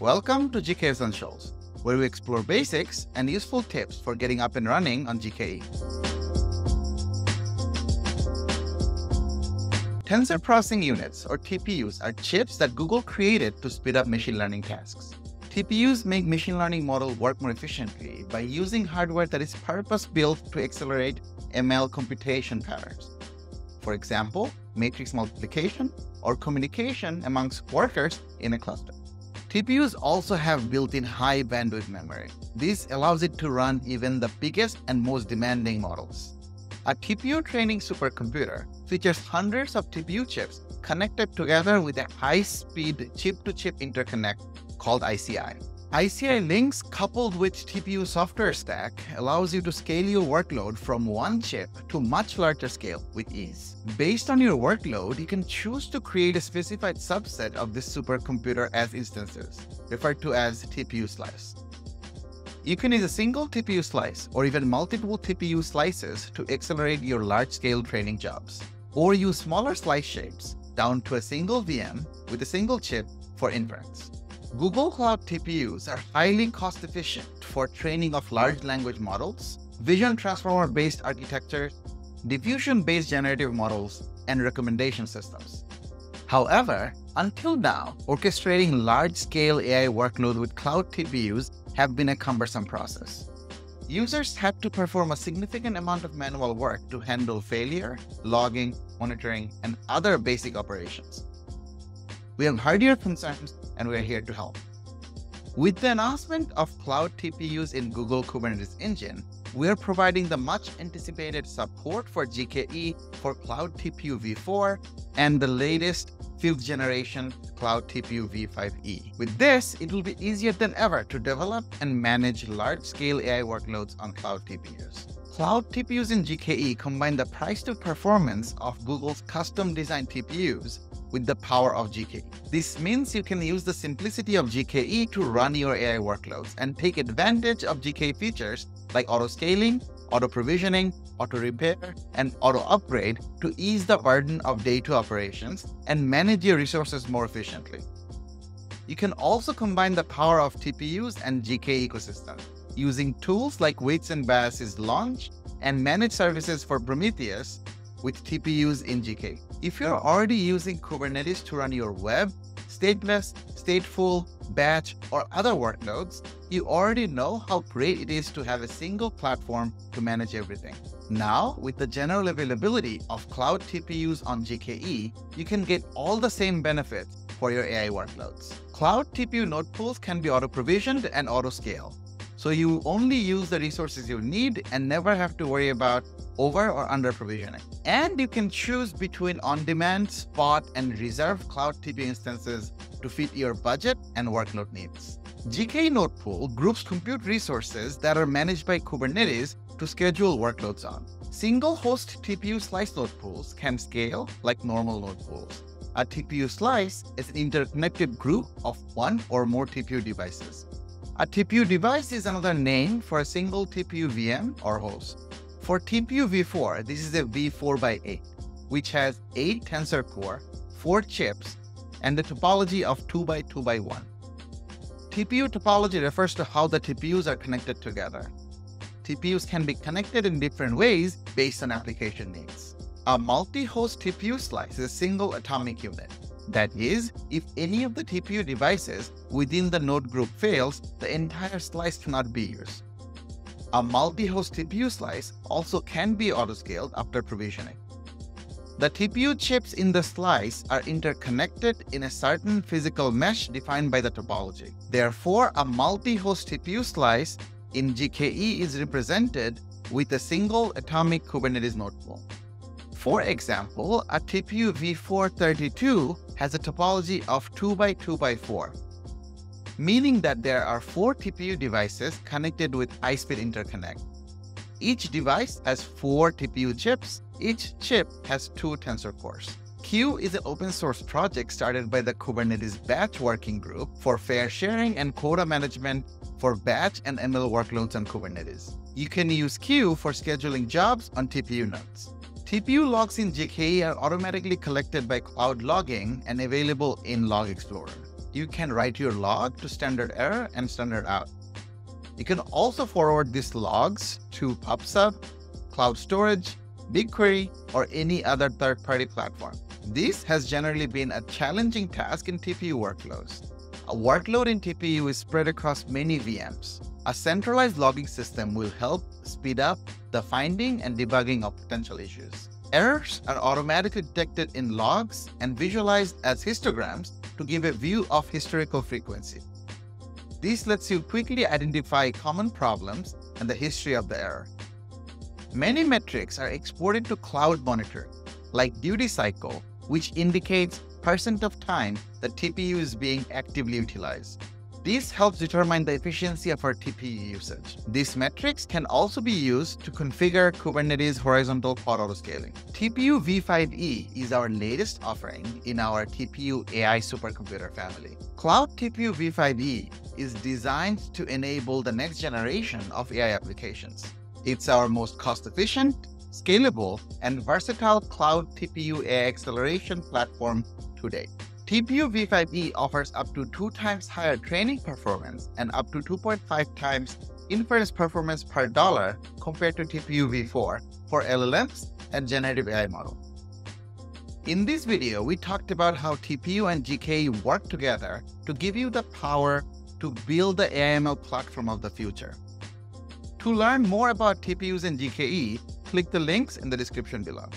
Welcome to GKE Essentials, where we explore basics and useful tips for getting up and running on GKE. Tensor Processing Units, or TPUs, are chips that Google created to speed up machine learning tasks. TPUs make machine learning model work more efficiently by using hardware that is purpose-built to accelerate ML computation patterns. For example, matrix multiplication or communication amongst workers in a cluster. TPUs also have built-in high bandwidth memory. This allows it to run even the biggest and most demanding models. A TPU training supercomputer features hundreds of TPU chips connected together with a high-speed chip-to-chip interconnect called ICI. ICI links coupled with TPU software stack allows you to scale your workload from one chip to much larger scale with ease. Based on your workload, you can choose to create a specified subset of this supercomputer as instances, referred to as TPU slice. You can use a single TPU slice or even multiple TPU slices to accelerate your large-scale training jobs. Or use smaller slice shapes down to a single VM with a single chip for inference. Google Cloud TPUs are highly cost efficient for training of large language models, vision transformer based architectures, diffusion based generative models, and recommendation systems. However, until now, orchestrating large scale AI workload with cloud TPUs have been a cumbersome process. Users had to perform a significant amount of manual work to handle failure, logging, monitoring, and other basic operations. We have heard your concerns and we are here to help. With the announcement of cloud TPUs in Google Kubernetes Engine, we are providing the much anticipated support for GKE for Cloud TPU v4 and the latest fifth generation Cloud TPU v5e. With this, it will be easier than ever to develop and manage large-scale AI workloads on cloud TPUs. Cloud TPUs in GKE combine the price to performance of Google's custom designed TPUs with the power of GKE. This means you can use the simplicity of GKE to run your AI workloads and take advantage of GKE features like auto scaling, auto provisioning, auto repair, and auto upgrade to ease the burden of day two operations and manage your resources more efficiently. You can also combine the power of TPUs and GKE ecosystem using tools like Weights and Biases Launch and managed services for Prometheus with TPUs in GKE. If you're already using Kubernetes to run your web, stateless, stateful, batch, or other workloads, you already know how great it is to have a single platform to manage everything. Now, with the general availability of cloud TPUs on GKE, you can get all the same benefits for your AI workloads. Cloud TPU node pools can be auto-provisioned and auto-scale. So you only use the resources you need and never have to worry about over or under provisioning. And you can choose between on-demand, spot, and reserve cloud TP instances to fit your budget and workload needs. GKE Node Pool groups compute resources that are managed by Kubernetes to schedule workloads on. Single host TPU slice node pools can scale like normal node pools. A TPU slice is an interconnected group of one or more TPU devices. A TPU device is another name for a single TPU VM or host. For TPU v4, this is a v4 by 8, which has 8 tensor core, 4 chips, and the topology of 2 by 2 by 1. TPU topology refers to how the TPUs are connected together. TPUs can be connected in different ways based on application needs. A multi-host TPU slice is a single atomic unit. That is, if any of the TPU devices within the node group fails, the entire slice cannot be used. A multi-host TPU slice also can be autoscaled after provisioning. The TPU chips in the slice are interconnected in a certain physical mesh defined by the topology. Therefore, a multi-host TPU slice in GKE is represented with a single atomic Kubernetes node pool. For example, a TPU v4-32 has a topology of 2 by 2 by 4 meaning that there are four TPU devices connected with high-speed interconnect. Each device has four TPU chips. Each chip has two tensor cores. Kueue is an open source project started by the Kubernetes Batch Working Group for fair sharing and quota management for batch and ML workloads on Kubernetes. You can use Kueue for scheduling jobs on TPU nodes. TPU logs in GKE are automatically collected by Cloud Logging and available in Log Explorer. you can write your log to standard error and standard out. You can also forward these logs to PubSub, Cloud Storage, BigQuery, or any other third-party platform. This has generally been a challenging task in TPU workloads. A workload in TPU is spread across many VMs. A centralized logging system will help speed up the finding and debugging of potential issues. Errors are automatically detected in logs and visualized as histograms to give a view of historical frequency. This lets you quickly identify common problems and the history of the error. Many metrics are exported to cloud monitoring, like duty cycle, which indicates percent of time the TPU is being actively utilized. This helps determine the efficiency of our TPU usage. These metrics can also be used to configure Kubernetes horizontal pod autoscaling. TPU v5e is our latest offering in our TPU AI supercomputer family. Cloud TPU v5e is designed to enable the next generation of AI applications. It's our most cost-efficient, scalable, and versatile cloud TPU AI acceleration platform to date. TPU v5e offers up to 2 times higher training performance and up to 2.5 times inference performance per dollar compared to TPU v4 for LLMs and generative AI models. In this video, we talked about how TPU and GKE work together to give you the power to build the AIML platform of the future. To learn more about TPUs and GKE, click the links in the description below.